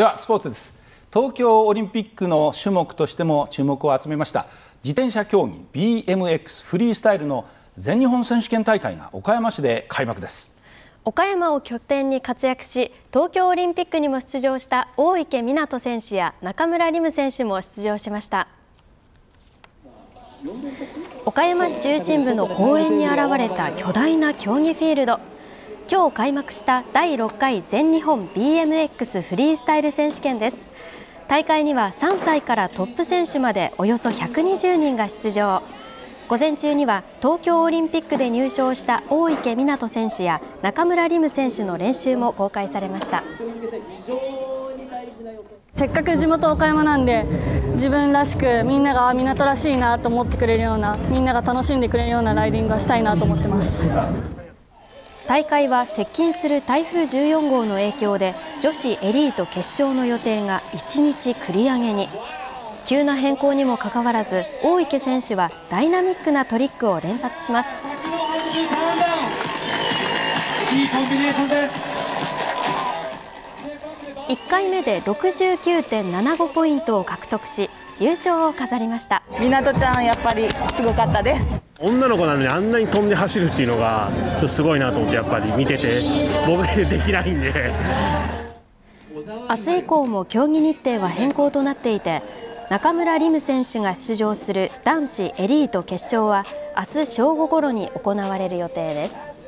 ではスポーツです。東京オリンピックの種目としても注目を集めました。自転車競技 BMX フリースタイルの全日本選手権大会が岡山市で開幕です。岡山を拠点に活躍し東京オリンピックにも出場した大池水杜選手や中村輪夢選手も出場しました。岡山市中心部の公園に現れた巨大な競技フィールド。今日開幕した第6回全日本 BMX フリースタイル選手権です。大会には3歳からトップ選手までおよそ120人が出場。午前中には東京オリンピックで入賞した大池水杜選手や中村輪夢選手の練習も公開されました。せっかく地元岡山なんで自分らしくみんなが港らしいなと思ってくれるようなみんなが楽しんでくれるようなライディングがしたいなと思ってます。大会は接近する台風14号の影響で女子エリート決勝の予定が1日繰り上げに。急な変更にもかかわらず大池選手はダイナミックなトリックを連発します。1回目で69.75ポイントを獲得し優勝を飾りました。港ちゃんやっぱりすごかったです。女の子なのにあんなに飛んで走るっていうのがちょっとすごいなと思ってやっぱり見てて僕でできないんで。明日以降も競技日程は変更となっていて中村輪夢選手が出場する男子エリート決勝は明日正午ごろに行われる予定です。